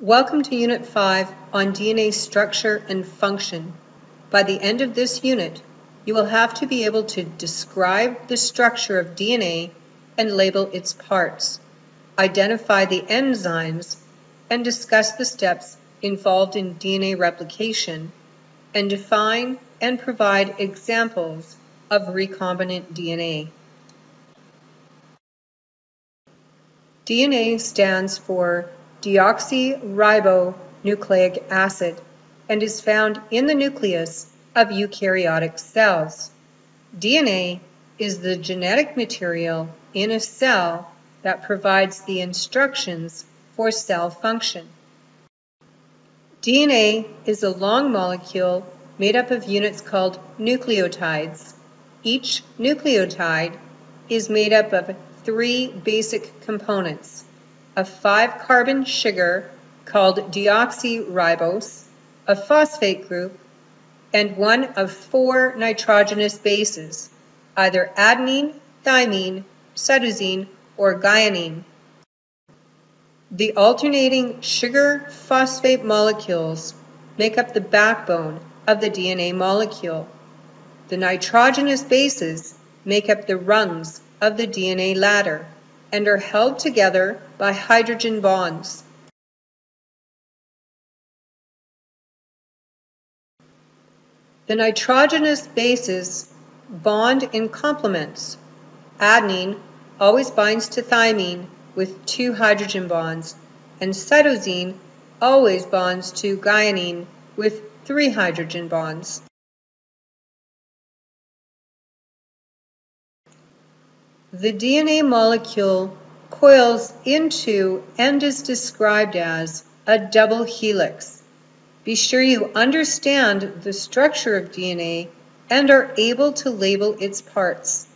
Welcome to Unit 5 on DNA structure and function. By the end of this unit, you will have to be able to describe the structure of DNA and label its parts, identify the enzymes, and discuss the steps involved in DNA replication, and define and provide examples of recombinant DNA. DNA stands for deoxyribonucleic acid and is found in the nucleus of eukaryotic cells. DNA is the genetic material in a cell that provides the instructions for cell function. DNA is a long molecule made up of units called nucleotides. Each nucleotide is made up of three basic components a five carbon sugar called deoxyribose, a phosphate group, and one of four nitrogenous bases, either adenine, thymine, cytosine, or guanine. The alternating sugar phosphate molecules make up the backbone of the DNA molecule. The nitrogenous bases make up the rungs of the DNA ladder and are held together by hydrogen bonds. The nitrogenous bases bond in complements. Adenine always binds to thymine with two hydrogen bonds, and cytosine always bonds to guanine with three hydrogen bonds. The DNA molecule coils into and is described as a double helix. Be sure you understand the structure of DNA and are able to label its parts.